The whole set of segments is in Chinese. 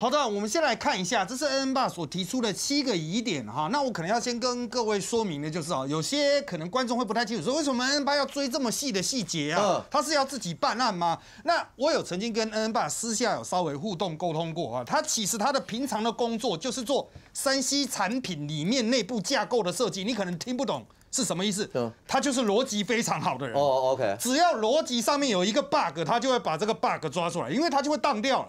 好的，我们先来看一下，这是 N 爸所提出的七个疑点哈。那我可能要先跟各位说明的就是啊，有些可能观众会不太清楚，说为什么 N 爸要追这么细的细节啊？他是要自己办案吗？那我有曾经跟 N 爸私下有稍微互动沟通过啊，他其实他的平常的工作就是做山西产品里面内部架构的设计，你可能听不懂是什么意思。嗯，他就是逻辑非常好的人。哦，OK，只要逻辑上面有一个 bug，他就会把这个 bug 抓出来，因为他就会当掉了。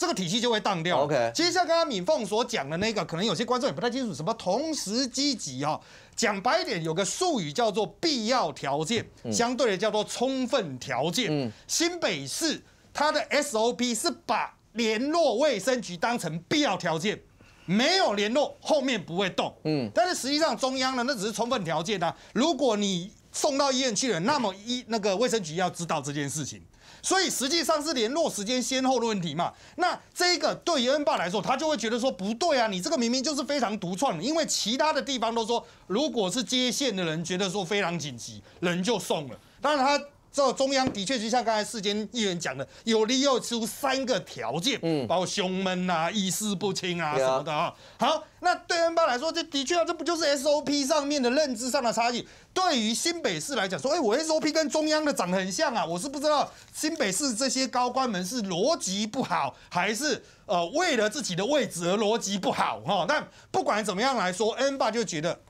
这个体系就会荡掉。OK，其实像刚刚敏凤所讲的那个，可能有些观众也不太清楚，什么同时积极哈。讲白一点，有个术语叫做必要条件，相对的叫做充分条件。新北市它的 SOP 是把联络卫生局当成必要条件，没有联络后面不会动。嗯，但是实际上中央呢，那只是充分条件啊。如果你送到医院去了，那么医那个卫生局要知道这件事情。所以实际上是联络时间先后的问题嘛？那这个对于恩爸来说，他就会觉得说不对啊，你这个明明就是非常独创，因为其他的地方都说，如果是接线的人觉得说非常紧急，人就送了。当然他。这中央的确就像刚才世间议员讲的，有利又出三个条件，嗯，包括胸闷啊、意识不清啊什么的啊。好，那对 N 八来说，这的确啊，这不就是 SOP 上面的认知上的差异？对于新北市来讲，说，哎，我 SOP 跟中央的长得很像啊，我是不知道新北市这些高官们是逻辑不好，还是呃为了自己的位置而逻辑不好哈？但不管怎么样来说，N 八就觉得。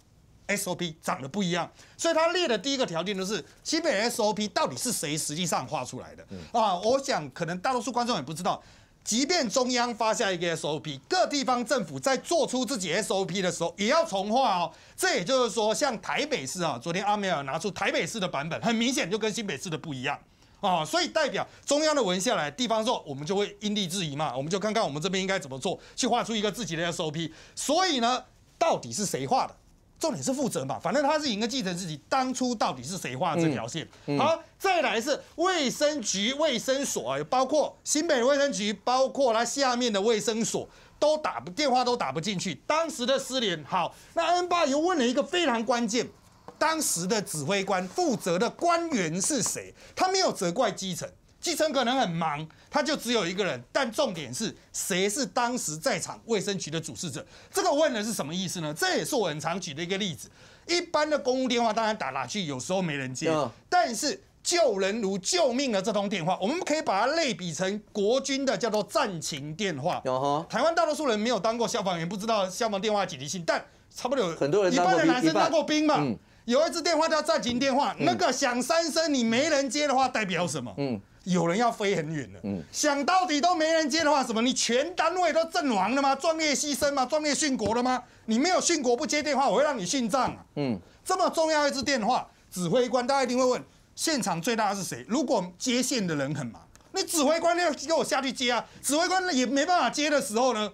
SOP 长得不一样，所以他列的第一个条件就是新北 SOP 到底是谁实际上画出来的啊？我想可能大多数观众也不知道，即便中央发下一个 SOP，各地方政府在做出自己 SOP 的时候也要重画哦。这也就是说，像台北市啊，昨天阿梅尔拿出台北市的版本，很明显就跟新北市的不一样啊，所以代表中央的文下来，地方说我们就会因地制宜嘛，我们就看看我们这边应该怎么做，去画出一个自己的 SOP。所以呢，到底是谁画的？重点是负责嘛，反正他是赢个继承自己当初到底是谁画这条线？好，再来是卫生局卫生所啊，包括新北卫生局，包括它下面的卫生所都打不电话都打不进去。当时的失联，好，那 N 八又问了一个非常关键，当时的指挥官负责的官员是谁？他没有责怪基层。基层可能很忙，他就只有一个人。但重点是谁是当时在场卫生局的主事者？这个问的是什么意思呢？这也是我很常举的一个例子。一般的公务电话当然打哪去，有时候没人接。但是救人如救命的这通电话，我们可以把它类比成国军的叫做战情电话。台湾大多数人没有当过消防员，不知道消防电话紧急性，但差不多有很多人一般的男生当过兵嘛。有一支电话叫战情电话，那个响三声，你没人接的话，代表什么？嗯。有人要飞很远了，嗯，想到底都没人接的话，什么？你全单位都阵亡了吗？壮烈牺牲吗？壮烈殉国了吗？你没有殉国不接电话，我会让你殉葬啊！嗯，这么重要一支电话，指挥官大家一定会问：现场最大的是谁？如果接线的人很忙，你指挥官要给我下去接啊！指挥官也没办法接的时候呢？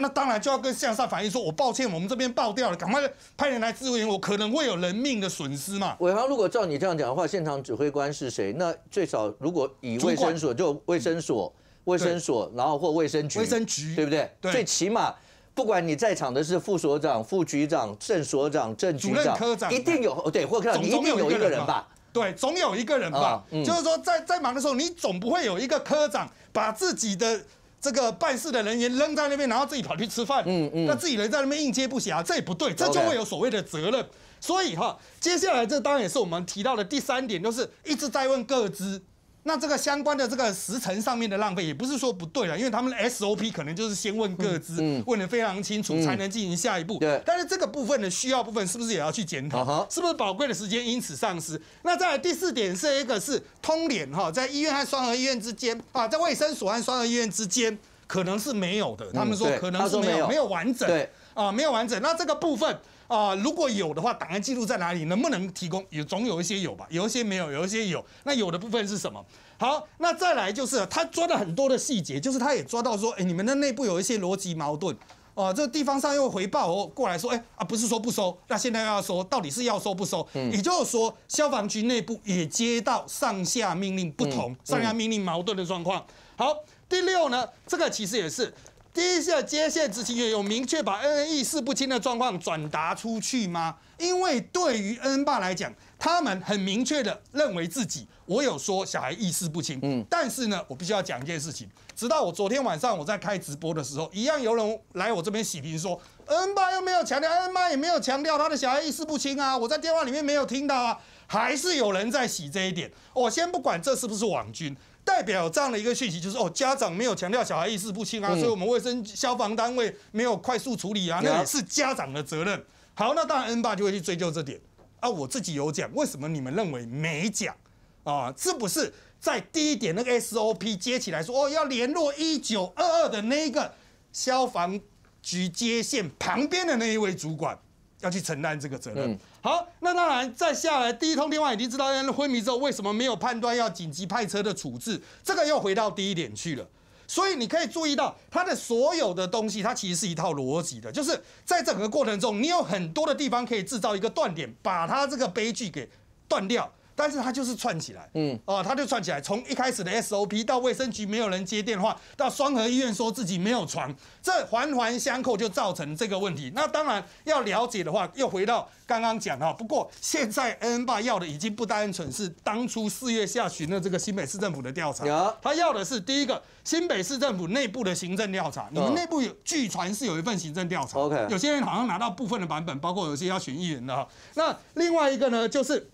那当然就要跟向上反映，说我抱歉，我们这边爆掉了，赶快派人来支援，我可能会有人命的损失嘛。伟航，如果照你这样讲的话，现场指挥官是谁？那最少如果以卫生所就卫生所、卫生所，然后或卫生局、卫生局，对不对？对。最起码，不管你在场的是副所长、副局长、正所长、正局长、科长，一定有对，或科长，你一定有一个人吧？对，总有一个人吧。就是说，在在忙的时候，你总不会有一个科长把自己的。这个办事的人员扔在那边，然后自己跑去吃饭，嗯嗯，那自己人在那边应接不暇，这也不对，这就会有所谓的责任。所以哈，接下来这当然也是我们提到的第三点，就是一直在问各资。那这个相关的这个时程上面的浪费，也不是说不对了，因为他们的 SOP 可能就是先问各自，问的非常清楚，才能进行下一步。对。但是这个部分的需要部分，是不是也要去检讨？是不是宝贵的时间因此丧失？那在第四点是一个是通联哈，在医院和双河医院之间啊，在卫生所和双河医院之间可能是没有的。他们说可能是没有，没有完整。对。啊，没有完整。那这个部分。啊，如果有的话，档案记录在哪里？能不能提供？有总有一些有吧，有一些没有，有一些有。那有的部分是什么？好，那再来就是他抓了很多的细节，就是他也抓到说，哎，你们的内部有一些逻辑矛盾。哦，这个地方上又回报过来说，哎啊，不是说不收，那现在要收到底是要收不收？嗯，也就是说，消防局内部也接到上下命令不同、上下命令矛盾的状况。好，第六呢，这个其实也是。第一线接线执行员有明确把 N N 意识不清的状况转达出去吗？因为对于 N 爸来讲，他们很明确的认为自己，我有说小孩意识不清，嗯，但是呢，我必须要讲一件事情，直到我昨天晚上我在开直播的时候，一样有人来我这边洗屏说，N 爸又没有强调，N 妈也没有强调他的小孩意识不清啊，我在电话里面没有听到啊，还是有人在洗这一点。我先不管这是不是网军。代表这样的一个讯息，就是哦，家长没有强调小孩意识不清啊，所以我们卫生消防单位没有快速处理啊，那也是家长的责任。好，那当然 N 爸就会去追究这点啊。我自己有讲，为什么你们认为没讲啊？是不是在第一点那个 SOP 接起来说哦，要联络一九二二的那个消防局接线旁边的那一位主管？要去承担这个责任。好，那当然再下来，第一通电话已经知道人昏迷之后，为什么没有判断要紧急派车的处置？这个又回到第一点去了。所以你可以注意到，他的所有的东西，它其实是一套逻辑的，就是在整个过程中，你有很多的地方可以制造一个断点，把它这个悲剧给断掉。但是他就是串起来，嗯，啊，它就串起来。从一开始的 SOP 到卫生局没有人接电话，到双河医院说自己没有床，这环环相扣就造成这个问题。那当然要了解的话，又回到刚刚讲哈。不过现在 N 爸要的已经不单纯是当初四月下旬的这个新北市政府的调查，他要的是第一个新北市政府内部的行政调查。你们内部有据传是有一份行政调查，OK，有些人好像拿到部分的版本，包括有些要选议员的哈。那另外一个呢，就是。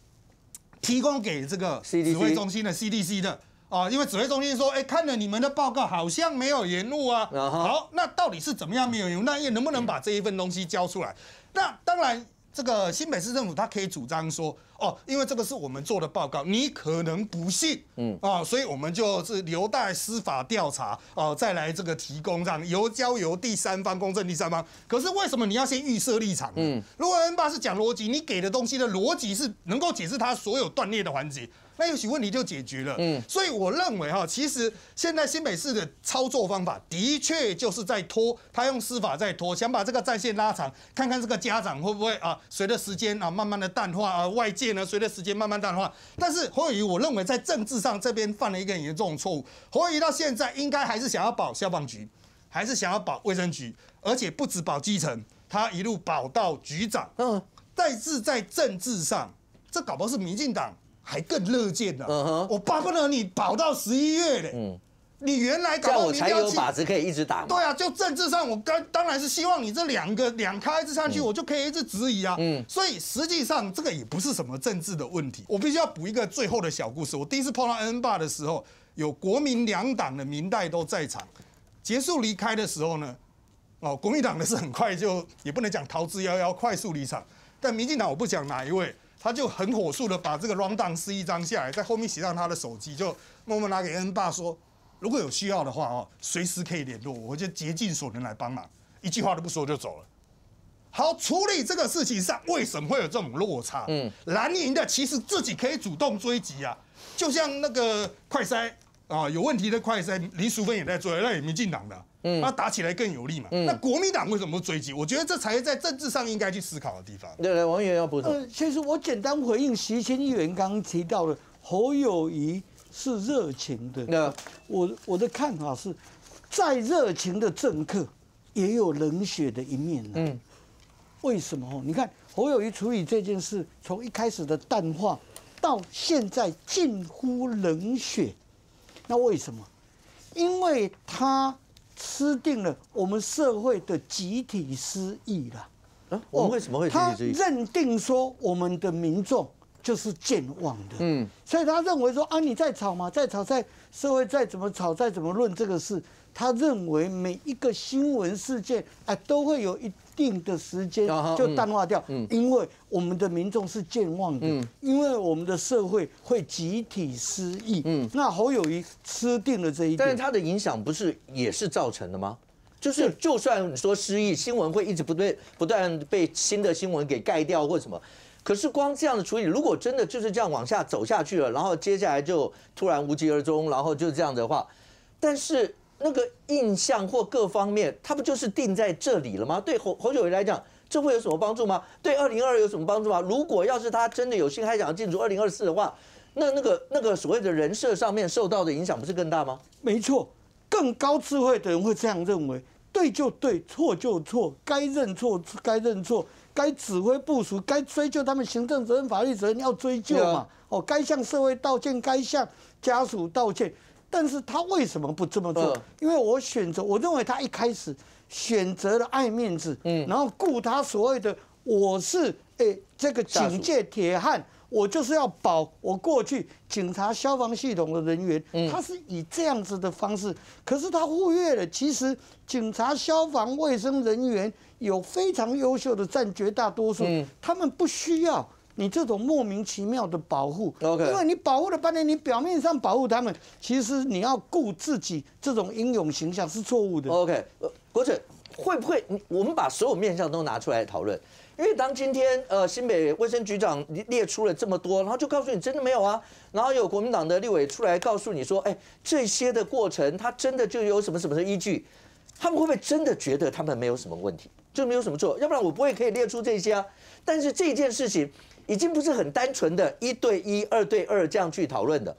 提供给这个指挥中心的 CDC 的啊，因为指挥中心说，哎，看了你们的报告，好像没有延误啊。好，那到底是怎么样没有延误？那也能不能把这一份东西交出来？那当然。这个新北市政府他可以主张说，哦，因为这个是我们做的报告，你可能不信，嗯啊，所以我们就是留待司法调查，哦，再来这个提供这样由交由第三方公证第三方。可是为什么你要先预设立场？嗯，如果 N 八是讲逻辑，你给的东西的逻辑是能够解释它所有断裂的环节。那也许问题就解决了。嗯，所以我认为哈，其实现在新北市的操作方法的确就是在拖，他用司法在拖，想把这个战线拉长，看看这个家长会不会啊，随着时间啊慢慢的淡化啊，外界呢随着时间慢慢淡化。但是侯友谊，我认为在政治上这边犯了一个很严重的错误。侯友谊到现在应该还是想要保消防局，还是想要保卫生局，而且不止保基层，他一路保到局长。嗯，但是在政治上，这搞不好是民进党。还更乐见的，我巴不得你保到十一月嘞。嗯，你原来搞我才有靶子可以一直打。对啊，就政治上，我当当然是希望你这两个两开一直上去，我就可以一直质疑啊。嗯，所以实际上这个也不是什么政治的问题。我必须要补一个最后的小故事。我第一次碰到 N 爸的时候，有国民两党的民代都在场。结束离开的时候呢，哦，国民党的是很快就也不能讲逃之夭夭，快速离场。但民进党我不讲哪一位。他就很火速的把这个 round down 撕一张下来，在后面写上他的手机，就默默拿给恩爸说，如果有需要的话哦，随时可以联络我，我就竭尽所能来帮忙，一句话都不说就走了。好，处理这个事情上为什么会有这种落差？嗯，蓝营的其实自己可以主动追击啊，就像那个快筛。啊，有问题的快筛，林淑芬也在追，那也民进党的，嗯，那打起来更有利嘛。那国民党为什么不追击？我觉得这才是在政治上应该去思考的地方。对对，王议员要补充。呃，其实我简单回应徐清议员刚刚提到的，侯友谊是热情的。那我我的看法是，再热情的政客也有冷血的一面嗯，为什么？你看侯友谊处理这件事，从一开始的淡化，到现在近乎冷血。那为什么？因为他吃定了我们社会的集体失忆了。啊，我们为什么会他认定说我们的民众就是健忘的。嗯，所以他认为说啊，你在吵嘛，在吵，在社会再怎么吵，再怎么论这个事，他认为每一个新闻事件啊，都会有一。定的时间就淡化掉，因为我们的民众是健忘的，因为我们的社会会集体失忆。那侯友谊吃定了这一点，但是他的影响不是也是造成的吗？就是就算说失忆，新闻会一直不对不断被新的新闻给盖掉或什么，可是光这样的处理，如果真的就是这样往下走下去了，然后接下来就突然无疾而终，然后就这样的话，但是。那个印象或各方面，它不就是定在这里了吗？对侯侯友谊来讲，这会有什么帮助吗？对二零二有什么帮助吗？如果要是他真的有心还想要进入二零二四的话，那那个那个所谓的人设上面受到的影响不是更大吗？没错，更高智慧的人会这样认为。对就对，错就错，该认错该认错，该指挥部署，该追究他们行政责任、法律责任要追究嘛。哦，该向社会道歉，该向家属道歉。但是他为什么不这么做？因为我选择，我认为他一开始选择了爱面子，嗯，然后顾他所谓的我是诶这个警戒铁汉。我就是要保我过去警察、消防系统的人员，他是以这样子的方式，可是他忽略了，其实警察、消防、卫生人员有非常优秀的，占绝大多数，他们不需要你这种莫名其妙的保护。因为你保护了半天，你表面上保护他们，其实你要顾自己这种英勇形象是错误的。OK，呃，国者会不会？我们把所有面向都拿出来讨论。因为当今天呃新北卫生局长列出了这么多，然后就告诉你真的没有啊，然后有国民党的立委出来告诉你说，哎，这些的过程他真的就有什么什么的依据，他们会不会真的觉得他们没有什么问题，就没有什么错？要不然我不会可以列出这些啊。但是这件事情已经不是很单纯的一对一、二对二这样去讨论的，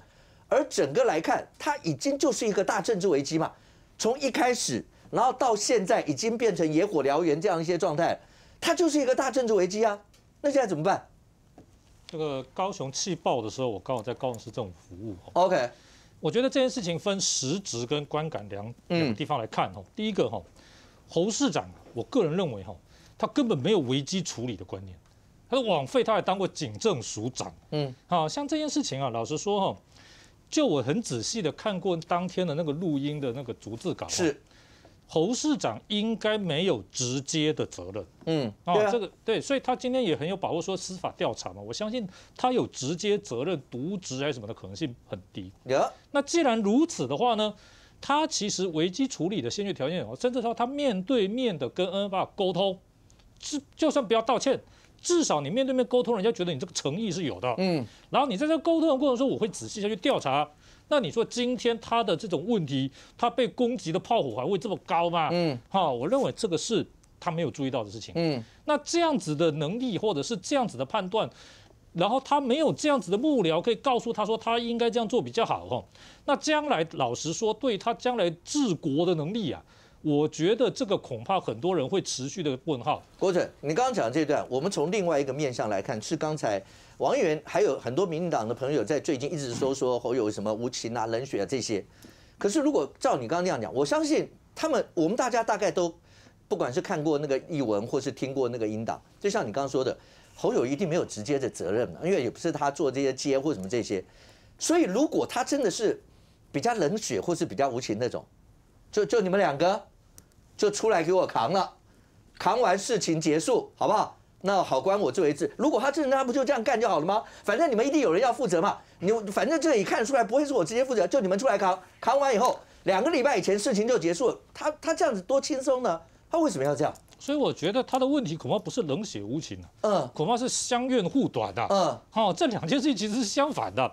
而整个来看，它已经就是一个大政治危机嘛。从一开始，然后到现在已经变成野火燎原这样一些状态。它就是一个大政治危机啊！那现在怎么办？这个高雄气爆的时候，我刚好在高雄市政府服务。OK，我觉得这件事情分实质跟观感两两个地方来看哦。第一个哈，侯市长，我个人认为哈，他根本没有危机处理的观念。他的枉费，他还当过警政署长。嗯，好像这件事情啊，老实说哈，就我很仔细的看过当天的那个录音的那个逐字稿。是。侯市长应该没有直接的责任，嗯，啊，这个对，所以他今天也很有把握说司法调查嘛，我相信他有直接责任渎职还是什么的可能性很低。有，那既然如此的话呢，他其实危机处理的先决条件甚至说他面对面的跟 N 八沟通，至就算不要道歉，至少你面对面沟通，人家觉得你这个诚意是有的，嗯，然后你在这沟通的过程中，我会仔细下去调查。那你说今天他的这种问题，他被攻击的炮火还会这么高吗？嗯，哈，我认为这个是他没有注意到的事情。嗯，那这样子的能力或者是这样子的判断，然后他没有这样子的幕僚可以告诉他说他应该这样做比较好哈。那将来老实说，对他将来治国的能力啊，我觉得这个恐怕很多人会持续的问号。郭准，你刚刚讲这段，我们从另外一个面向来看，是刚才。王源还有很多民进党的朋友在最近一直说说侯友什么无情啊、冷血啊这些，可是如果照你刚刚那样讲，我相信他们我们大家大概都不管是看过那个译文或是听过那个音档，就像你刚刚说的，侯友一定没有直接的责任嘛，因为也不是他做这些接或什么这些，所以如果他真的是比较冷血或是比较无情那种，就就你们两个就出来给我扛了，扛完事情结束好不好？那好官我做一次，如果他真的，他不就这样干就好了吗？反正你们一定有人要负责嘛。你反正这里看得出来，不会是我直接负责，就你们出来扛。扛完以后，两个礼拜以前事情就结束了。他他这样子多轻松呢？他为什么要这样？所以我觉得他的问题恐怕不是冷血无情嗯，恐怕是相怨护短的，嗯，好，这两件事情其实是相反的。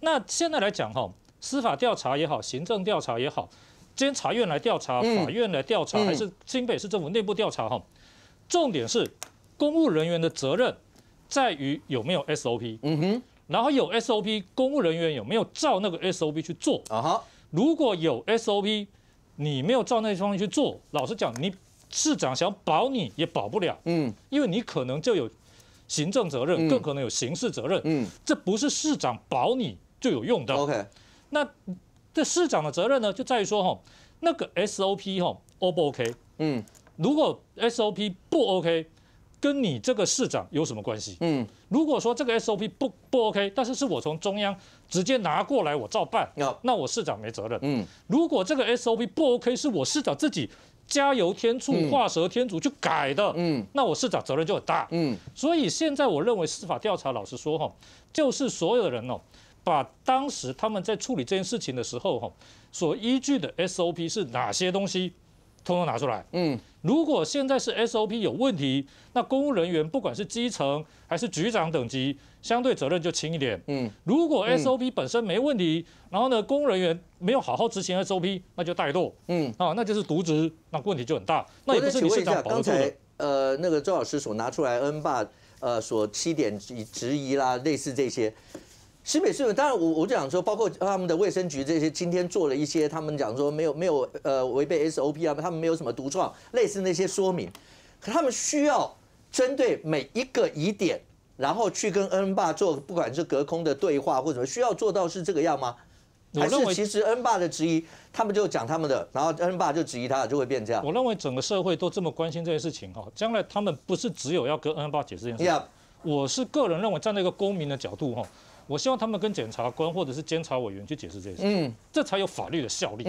那现在来讲哈，司法调查也好，行政调查也好，监察院来调查，法院来调查，还是新北市政府内部调查哈，重点是。公务人员的责任在于有没有 SOP，嗯哼，然后有 SOP，公务人员有没有照那个 SOP 去做。啊？哈，如果有 SOP，你没有照那方面去做，老实讲，你市长想保你也保不了，嗯，因为你可能就有行政责任，更可能有刑事责任，嗯，这不是市长保你就有用的。OK，那这市长的责任呢，就在于说哈，那个 SOP 哈 O 不 OK？嗯，如果 SOP 不 OK。跟你这个市长有什么关系？嗯，如果说这个 SOP 不不 OK，但是是我从中央直接拿过来，我照办，那我市长没责任。嗯，如果这个 SOP 不 OK，是我市长自己加油添醋、画蛇添足去改的，嗯，那我市长责任就很大。嗯，所以现在我认为司法调查，老实说哈，就是所有的人哦，把当时他们在处理这件事情的时候哈，所依据的 SOP 是哪些东西？通通拿出来。嗯，如果现在是 SOP 有问题，那公务人员不管是基层还是局长等级，相对责任就轻一点。嗯，如果 SOP 本身没问题，然后呢，公务人员没有好好执行 SOP，那就怠惰。嗯，啊，那就是渎职，那问题就很大。那也不是你市长保住的。呃，那个周老师所拿出来 N 爸呃所七点质疑啦，类似这些，新北市当然我我就讲说，包括他们的卫生局这些，今天做了一些，他们讲说没有没有呃违背 SOP 啊，他们没有什么独创，类似那些说明，可他们需要针对每一个疑点，然后去跟恩爸做，不管是隔空的对话或者什么，需要做到是这个样吗？还是其实恩爸的质疑，他们就讲他们的，然后恩爸就质疑他，就会变这样。我认为整个社会都这么关心这件事情哈，将来他们不是只有要跟恩爸解释这件事情。我是个人认为，站在一个公民的角度哈。我希望他们跟检察官或者是监察委员去解释这件事情，这才有法律的效力，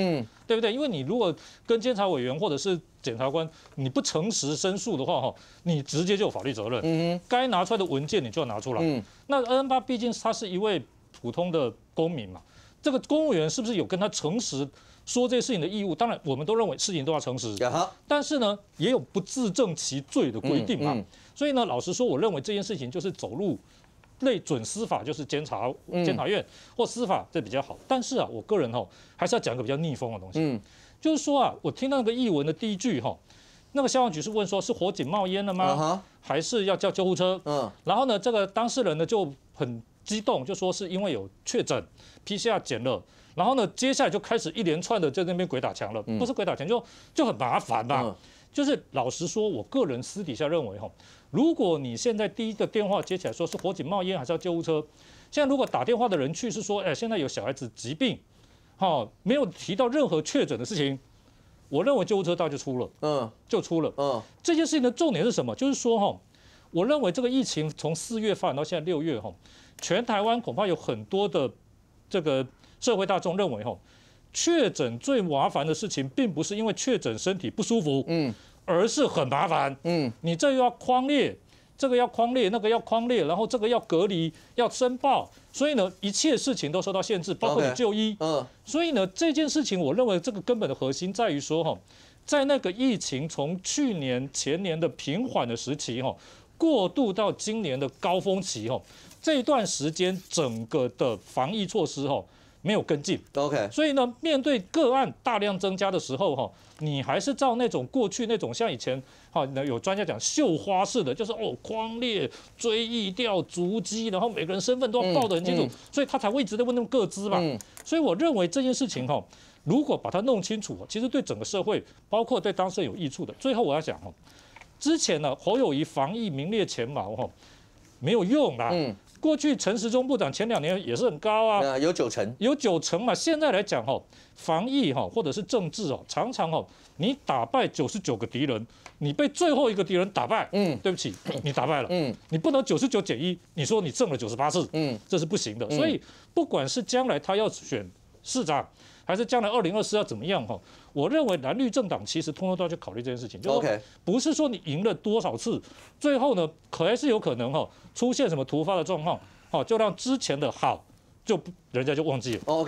对不对？因为你如果跟监察委员或者是检察官你不诚实申诉的话，哈，你直接就有法律责任。该拿出来的文件你就要拿出来。那 N 八毕竟他是一位普通的公民嘛，这个公务员是不是有跟他诚实说这些事情的义务？当然，我们都认为事情都要诚实，但是呢，也有不自证其罪的规定嘛。所以呢，老实说，我认为这件事情就是走路。类准司法就是监察监察院或司法这比较好，但是啊，我个人哈还是要讲一个比较逆风的东西，嗯，就是说啊，我听到那个译文的第一句哈，那个消防局是问说是火警冒烟了吗？还是要叫救护车？嗯，然后呢，这个当事人呢就很激动，就说是因为有确诊，PCR 检了，然后呢，接下来就开始一连串的在那边鬼打墙了，不是鬼打墙就就很麻烦嘛，就是老实说，我个人私底下认为哈。如果你现在第一个电话接起来说是火警冒烟还是要救护车，现在如果打电话的人去是说，哎，现在有小孩子疾病，哈，没有提到任何确诊的事情，我认为救护车到就出了，嗯，就出了，嗯，这件事情的重点是什么？就是说哈，我认为这个疫情从四月发展到现在六月哈，全台湾恐怕有很多的这个社会大众认为哈，确诊最麻烦的事情并不是因为确诊身体不舒服，嗯。而是很麻烦，嗯，你这又要框列，这个要框列，那个要框列，然后这个要隔离，要申报，所以呢，一切事情都受到限制，包括你就医，嗯，所以呢，这件事情我认为这个根本的核心在于说哈，在那个疫情从去年前年的平缓的时期哈，过渡到今年的高峰期哈，这一段时间整个的防疫措施哈。没有跟进，OK，所以呢，面对个案大量增加的时候，哈，你还是照那种过去那种像以前，哈，有专家讲绣花式的，就是哦，框列、追忆掉足迹，然后每个人身份都要报得很清楚，所以他才会一直在问那种各资嘛。所以我认为这件事情，哈，如果把它弄清楚，其实对整个社会，包括对当事人有益处的。最后我要讲，哈，之前呢，侯友谊防疫名列前茅，哈，没有用啦。过去陈时中部长前两年也是很高啊，有九成，有九成嘛。现在来讲哈，防疫哈或者是政治哦，常常哦，你打败九十九个敌人，你被最后一个敌人打败，嗯，对不起，你打败了，嗯，你不能九十九减一，你说你挣了九十八次，嗯，这是不行的。所以不管是将来他要选市长。还是将来二零二四要怎么样哈？我认为蓝绿政党其实通通都要去考虑这件事情。OK，不是说你赢了多少次，最后呢，可还是有可能哈出现什么突发的状况，好就让之前的好就人家就忘记了。OK。